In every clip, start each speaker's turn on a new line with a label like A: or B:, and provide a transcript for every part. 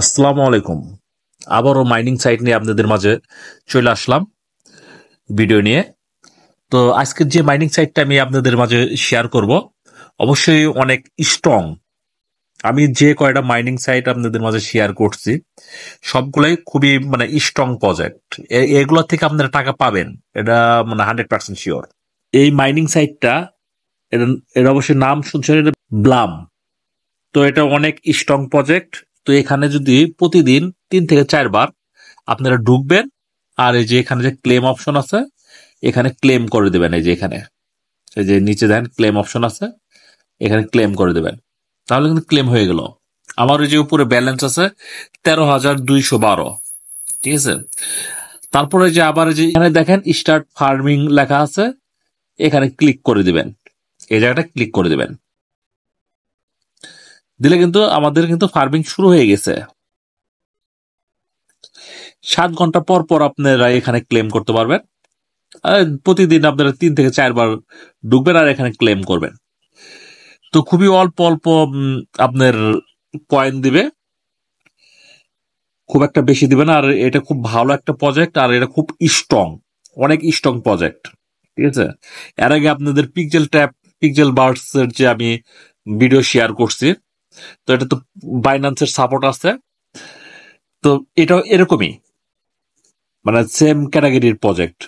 A: আসসালামু আলাইকুম। আবারও মাইনিং সাইট নিয়ে আপনাদের মাঝে চলে আসলাম ভিডিও নিয়ে। তো আজকের যে মাইনিং সাইটটা আমি আপনাদের মাঝে শেয়ার করব, অবশ্যই অনেক স্ট্রং আমি যে কয়টা মাইনিং সাইট আপনাদের মাঝে শেয়ার করছি, সবগুলোই খুবই মানে স্ট্রং প্রজেক্ট এগুলোর থেকে আপনারা টাকা পাবেন, এটা মানে হান্ড্রেড পার্সেন্ট শিওর এই মাইনিং সাইটটা এটা এটা অবশ্যই নাম শুনছেন, এটা ব্লাম। তো এটা অনেক স্ট্রং প্রজেক্ট তো এখানে যদি প্রতিদিন তিন থেকে চারবার আপনারা ঢুকবেন, আর এই যে এখানে যে ক্লেম অপশন আছে, এখানে ক্লেম করে দেবেন, এই যে এখানে। এই যে নিচে দেন ক্লেম অপশন আছে, এখানে ক্লেম করে দেবেন। তাহলে কিন্তু ক্লেম হয়ে গেল। আমার ওই যে উপরে ব্যালেন্স আছে, তেরো হাজার দুইশো বারো। ঠিক আছে? তারপরে যে আবার যে এখানে দেখেন স্টার্ট ফার্মিং লেখা আছে, এখানে ক্লিক করে দিবেন। এই জায়গাটা ক্লিক করে দিবেন। দিলে কিন্তু আমাদের কিন্তু ফার্মিং শুরু হয়ে গেছে। সাত ঘণ্টা পর পর আপনারা এখানে ক্লেম করতে পারবেন। প্রতিদিন আপনারা তিন থেকে চারবার ঢুকবেন আর এখানে ক্লেম করবেন। তো খুবই অল্প অল্প আপনার পয়েন্ট দিবে। খুব একটা বেশি দিবে না, আর এটা খুব ভালো একটা প্রজেক্ট আর এটা খুব স্ট্রং অনেক স্ট্রং প্রজেক্ট ঠিক আছে? এর আগে আপনাদের পিকজেল ট্যাপ পিকজেল বার্ডস এর যে আমি ভিডিও শেয়ার করছি তো এটা তো বাইন্যান্সের সাপোর্ট আছে। তো এটাও এরকমই। মানে সেম ক্যাটাগরির প্রজেক্ট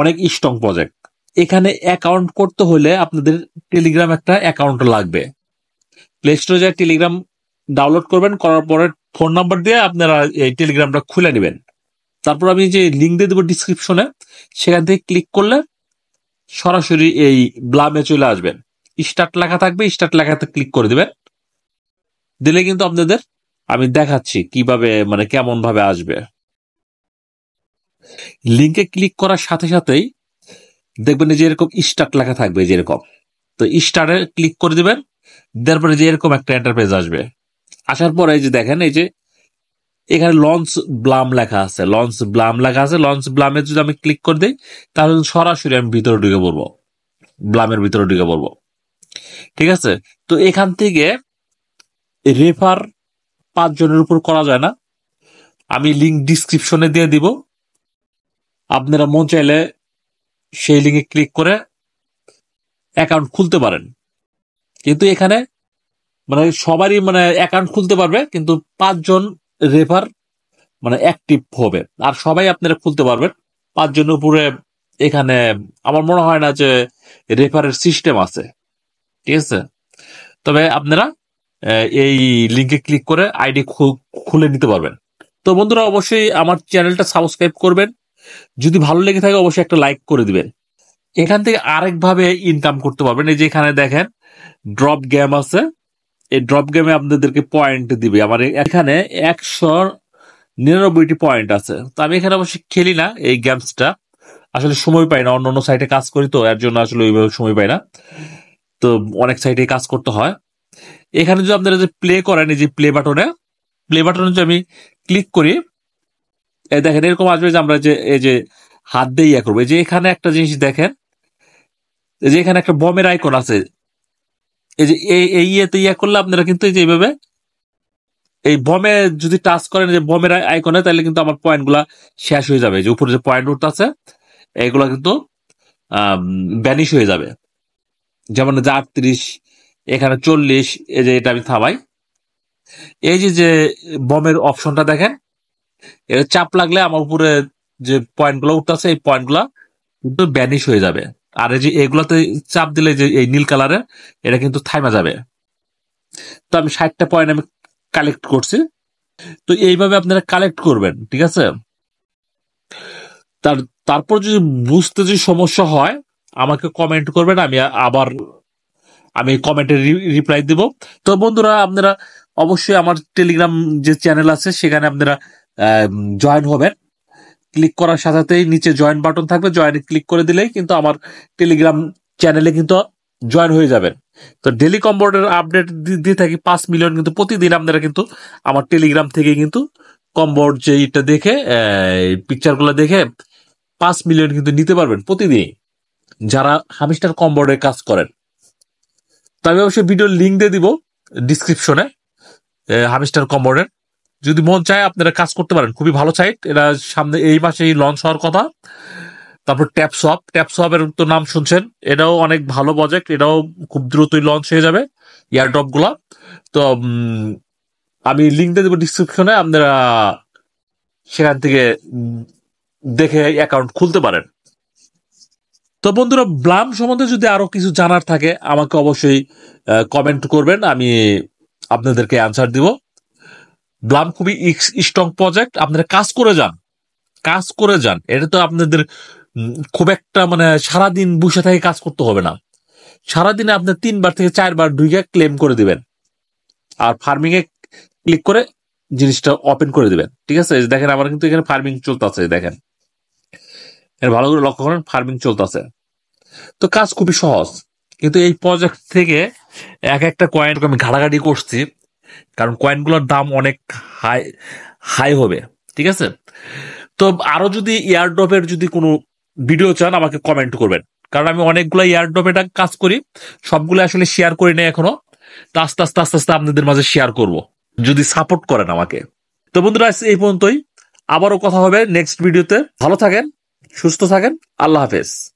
A: অনেক স্ট্রং প্রজেক্ট এখানে অ্যাকাউন্ট করতে হলে আপনাদের টেলিগ্রাম একটা অ্যাকাউন্ট লাগবে। প্লে স্টোরে যায় টেলিগ্রাম ডাউনলোড করবেন, করার পরে ফোন নাম্বার দিয়ে আপনারা এই টেলিগ্রামটা খুলে নেবেন। তারপর আমি যে লিঙ্ক দিয়ে দেবো ডিসক্রিপশনে সেখান থেকে ক্লিক করলে সরাসরি এই ব্লামে চলে আসবেন। স্টার্ট লেখা থাকবে স্টার্ট লেখাতে ক্লিক করে দেবেন। দিলে কিন্তু আপনাদের, আমি দেখাচ্ছি কীভাবে মানে কেমন ভাবে আসবে লিঙ্কে ক্লিক করার সাথে সাথেই দেখবেন যে এরকম স্টার্ট লেখা থাকবে যেরকম তো স্টার্টে ক্লিক করে দিবেন তারপরে যে এরকম একটা এন্টারপ্রাইজ আসবে। আসার পরে যে দেখেন, এই যে এখানে লঞ্চ ব্লাম লেখা আছে লঞ্চ ব্লাম লেখা আছে। লঞ্চ ব্লামে যদি আমি ক্লিক করে দিই, তাহলে সরাসরি আমি ভিতরে ঢুকে পড়ব। ব্লামের ভিতরে ঢুকে পড়ব। ঠিক আছে? তো এখান থেকে রেফার পাঁচ জনের উপর করা যায় না। আমি লিঙ্ক ডিসক্রিপশনে দিয়ে দিব। আপনারা মন চাইলে সেই লিঙ্কে ক্লিক করে অ্যাকাউন্ট খুলতে পারেন। কিন্তু এখানে মানে সবারই মানে অ্যাকাউন্ট খুলতে পারবে, কিন্তু পাঁচজন রেফার মানে অ্যাক্টিভ হবে। আর সবাই আপনারা খুলতে পারবেন। পাঁচজনের উপরে এখানে আমার মনে হয় না যে রেফারের সিস্টেম আছে। ঠিক আছে? তবে আপনারা এই লিঙ্কে ক্লিক করে আইডি খুলে নিতে পারবেন। তো বন্ধুরা, অবশ্যই আমার চ্যানেলটা সাবস্ক্রাইব করবেন। যদি ভালো লেগে থাকে, অবশ্যই একটা লাইক করে দিবেন। এখান থেকে আরেকভাবে ইনকাম করতে পারবেন। এই যে এখানে দেখেন ড্রপ গেম আছে। এই ড্রপ গেমে আপনাদেরকে পয়েন্ট দিবে। আমার এখানে একশো নিরানব্বইটি পয়েন্ট আছে। তো আমি এখানে অবশ্যই খেলি না এই গেমসটা আসলে সময় পাই না। অন্য অন্য সাইটে কাজ করি তো, এর জন্য আসলে ওইভাবে সময় পাই না। তো অনেক সাইটে কাজ করতে হয়। এখানে যদি আপনারা যে প্লে করেন, এই যে প্লে বাটনে প্লে বাটনে যদি আমি ক্লিক করি দেখেন এরকম আসবে যে আমরা যে, এই যে হাত দিয়ে ইয়ে করব। যে এখানে একটা জিনিস দেখেন যে এখানে একটা বমের আইকন আছে। এই যে এই এই ইয়েতে ইয়ে করলে আপনারা কিন্তু এই যে এইভাবে, এই বমে যদি টাচ করেন যে বমের আইকনে তাহলে কিন্তু আমার পয়েন্টগুলা শেষ হয়ে যাবে। যে উপরে যে পয়েন্ট উঠতে আছে, এইগুলা কিন্তু ব্যানিশ হয়ে যাবে। যেমন যে আটত্রিশ এখানে চল্লিশ, এই যে এটা আমি থামাই। এই যে যে বমের অপশনটা দেখেন, এর চাপ লাগলে আমার উপরে যে পয়েন্টগুলো উঠতেছে এই পয়েন্টগুলা কিন্তু ব্যানিশ হয়ে যাবে। আর এই যে এগুলাতে চাপ দিলে যে এই নীল কালারের এটা কিন্তু থাইমা যাবে। তো আমি ষাটটা পয়েন্ট আমি কালেক্ট করছি। তো এইভাবে আপনারা কালেক্ট করবেন, ঠিক আছে? তার, তারপর যদি বুঝতে যদি সমস্যা হয়, আমাকে কমেন্ট করবেন, আমি আবার আমি কমেন্টে রিপ্লাই দিব। তো বন্ধুরা, আপনারা অবশ্যই আমার টেলিগ্রাম যে চ্যানেল আছে, সেখানে আপনারা জয়েন হবেন। ক্লিক করার সাথে সাথেই নিচে জয়েন বাটন থাকবে। জয়েনে ক্লিক করে দিলেই কিন্তু আমার টেলিগ্রাম চ্যানেলে কিন্তু জয়েন হয়ে যাবেন। তো ডেলি কম্বোর্ডের আপডেট দিয়ে থাকি পাঁচ মিলিয়ন কিন্তু প্রতিদিন আপনারা কিন্তু আমার টেলিগ্রাম থেকে কিন্তু কম্বোর্ড যে এটা দেখে পিকচারগুলো দেখে পাঁচ মিলিয়ন কিন্তু নিতে পারবেন প্রতিদিন যারা হামিস্টার কম্বোর্ডে কাজ করেন তো আমি অবশ্যই ভিডিওর লিঙ্ক দিয়ে দিব ডিসক্রিপশনে হামিস্টার কম্বোর্ডের যদি মন চায় আপনারা কাজ করতে পারেন, খুবই ভালো সাইট এটা সামনে এই মাসেই লঞ্চ হওয়ার কথা। তারপর ট্যাপসপ ট্যাপসপের তো নাম শুনছেন। এটাও অনেক ভালো প্রজেক্ট এটাও খুব দ্রুতই লঞ্চ হয়ে যাবে এয়ারড্রপগুলা। তো আমি লিঙ্ক দিয়ে দেবো ডিসক্রিপশনে আপনারা সেখান থেকে দেখে অ্যাকাউন্ট খুলতে পারেন। তো বন্ধুরা, ব্লাম সম্বন্ধে যদি আরও কিছু জানার থাকে, আমাকে অবশ্যই কমেন্ট করবেন, আমি আপনাদেরকে অ্যান্সার দিব। ব্লাম খুবই স্ট্রং প্রজেক্ট আপনারা কাজ করে যান, কাজ করে যান। এটা তো আপনাদের খুব একটা মানে সারাদিন বসে থেকে কাজ করতে হবে না। সারাদিনে আপনি তিনবার থেকে চারবার ঢুকে ক্লেম করে দিবেন। আর ফার্মিংয়ে ক্লিক করে জিনিসটা ওপেন করে দিবেন। ঠিক আছে? দেখেন, আমার কিন্তু এখানে ফার্মিং চলতে আছে দেখেন। এর ভালো করে লক্ষ্য করেন ফার্মিং চলতেছে। তো কাজ খুবই সহজ, কিন্তু এই প্রজেক্ট থেকে এক একটা কয়েন আমি ঘাটাঘাটি করছি, কারণ কয়েনগুলোর দাম অনেক হাই হাই হবে, ঠিক আছে? তো আরও যদি এয়ারড্রপের যদি কোনো ভিডিও চান, আমাকে কমেন্ট করবেন। কারণ আমি অনেকগুলো এয়ারড্রপে কাজ করি, সবগুলো আসলে শেয়ার করি না এখনও, তো আস্তে আস্তে আস্তে আস্তে আপনাদের মাঝে শেয়ার করব, যদি সাপোর্ট করেন আমাকে। তো বন্ধুরা এই পর্যন্তই। আবারও কথা হবে নেক্সট ভিডিওতে ভালো থাকেন। সুস্থ থাকেন। আল্লাহ হাফেজ।